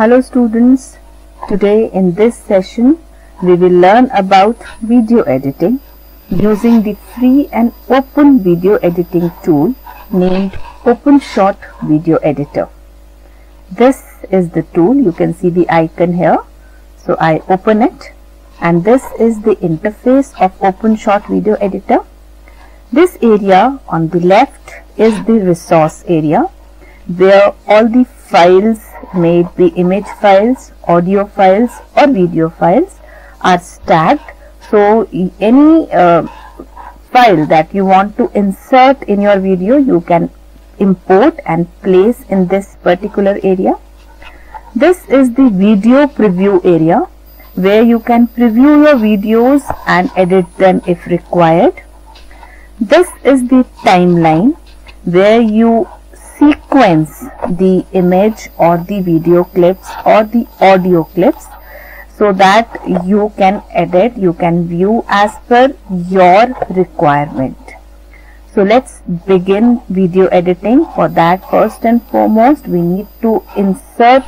Hello students, today in this session we will learn about video editing using the free and open video editing tool named OpenShot Video Editor. This is the tool, you can see the icon here. So I open it and this is the interface of OpenShot Video Editor. This area on the left is the resource area where all the files may be image files, audio files or video files are stacked. So any uh, file that you want to insert in your video you can import and place in this particular area. This is the video preview area where you can preview your videos and edit them if required. This is the timeline where you sequence the image or the video clips or the audio clips so that you can edit you can view as per your requirement. So let's begin video editing. For that first and foremost we need to insert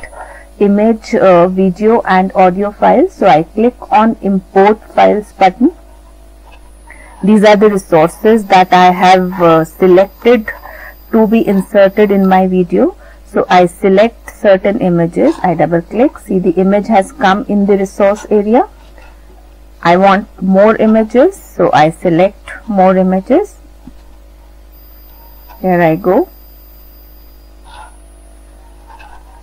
image uh, video and audio files so i click on import files button. These are the resources that i have uh, selected to be inserted in my video. So I select certain images. I double click. See the image has come in the resource area. I want more images. So I select more images. Here I go.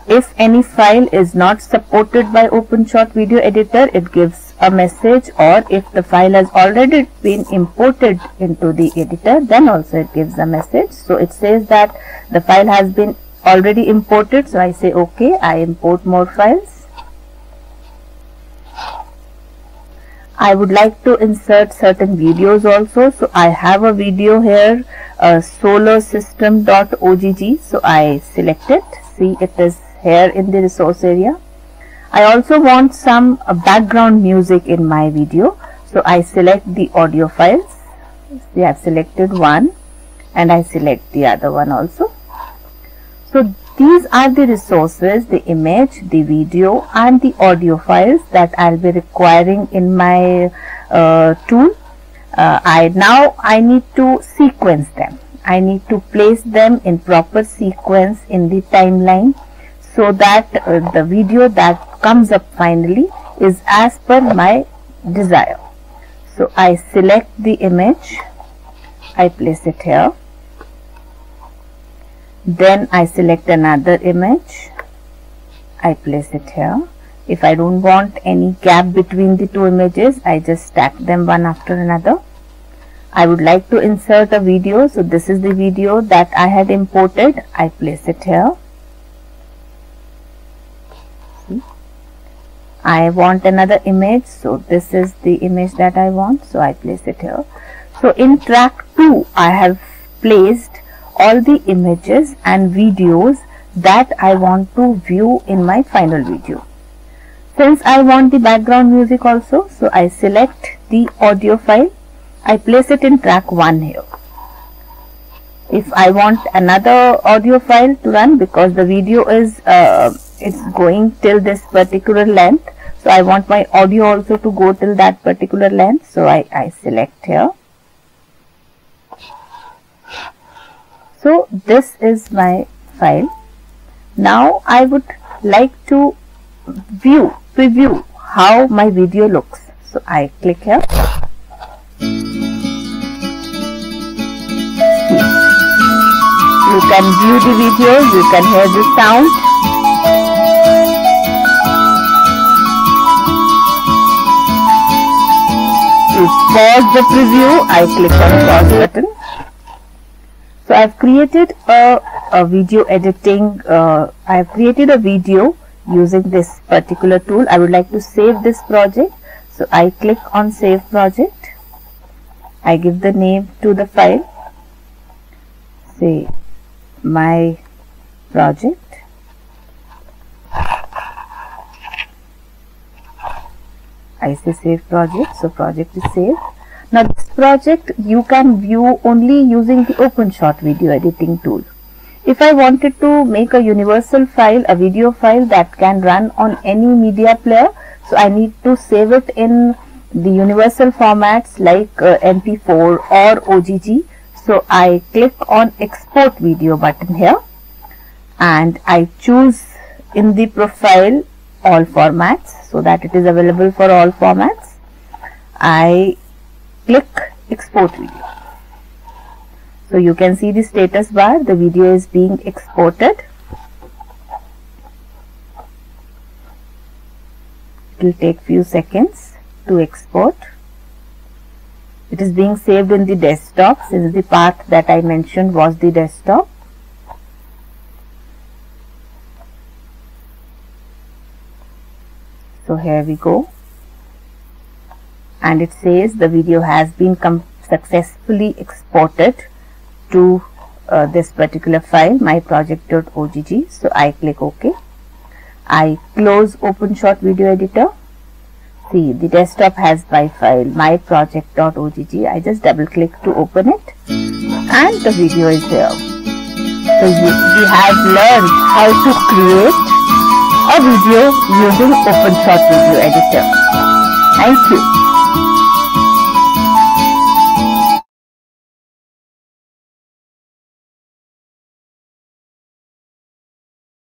If any file is not supported by OpenShot video editor it gives a message or if the file has already been imported into the editor then also it gives a message. So it says that the file has been already imported. So I say okay I import more files. I would like to insert certain videos also. So I have a video here uh, solorsystem.ogg so I select it. See it is here in the resource area I also want some uh, background music in my video. So I select the audio files. We have selected one and I select the other one also. So these are the resources, the image, the video and the audio files that I'll be requiring in my uh, tool. Uh, I now I need to sequence them. I need to place them in proper sequence in the timeline so that uh, the video that comes up finally is as per my desire. So I select the image, I place it here. Then I select another image, I place it here. If I don't want any gap between the two images, I just stack them one after another. I would like to insert a video. So this is the video that I had imported. I place it here. I want another image so this is the image that I want so I place it here. So in track 2 I have placed all the images and videos that I want to view in my final video. Since I want the background music also so I select the audio file. I place it in track 1 here. If I want another audio file to run because the video is uh, it's going till this particular length. So I want my audio also to go till that particular length. So I, I select here. So this is my file. Now I would like to view preview how my video looks. So I click here. You can view the video. You can hear the sound pause the preview, I click on pause button. So I've created a, a video editing, uh, I've created a video using this particular tool. I would like to save this project. So I click on save project. I give the name to the file. Say my project I say save project. So project is saved now this project you can view only using the OpenShot video editing tool. If I wanted to make a universal file, a video file that can run on any media player, so I need to save it in the universal formats like uh, MP4 or OGG. So I click on export video button here and I choose in the profile all formats so that it is available for all formats. I click export video. So you can see the status bar, the video is being exported. It will take few seconds to export. It is being saved in the desktop since the path that I mentioned was the desktop. So here we go. And it says the video has been successfully exported to uh, this particular file myproject.ogg so I click OK. I close OpenShot video editor. See the desktop has my file myproject.ogg I just double click to open it. And the video is there so we have learned how to create a video using OpenShot video editor thank you